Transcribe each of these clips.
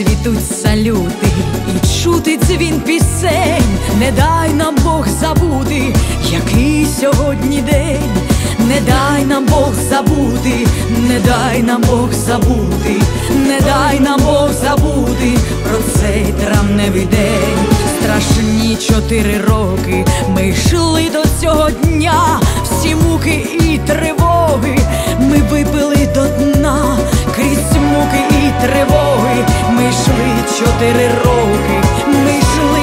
летють салюти, і чути дзвін пісень, не дай нам Бог забути, який сьогодні день, не дай нам Бог забути, не дай нам Бог забути, не дай нам Бог забути про цей травневий день. Страшні чотири роки чотири роки, ми йшли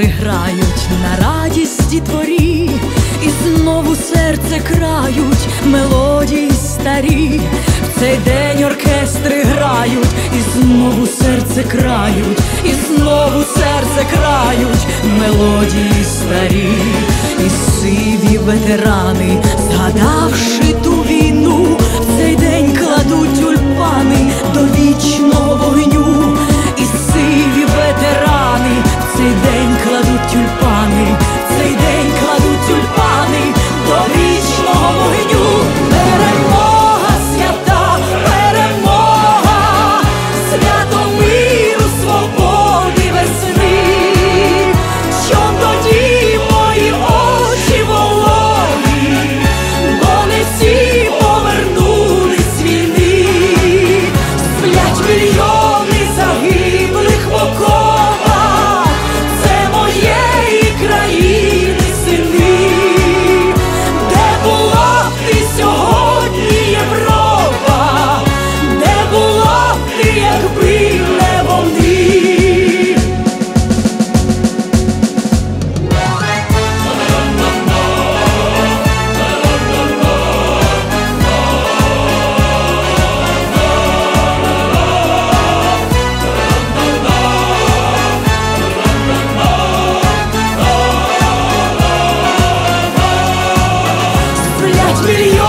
оркестри грають на радість дітворі, і знову серце крають мелодії старі. В цей день оркестри грають, і знову серце крають, і знову серце крають мелодії старі, і сиві ветерани, згадавши ту війну, в цей день кладуть million.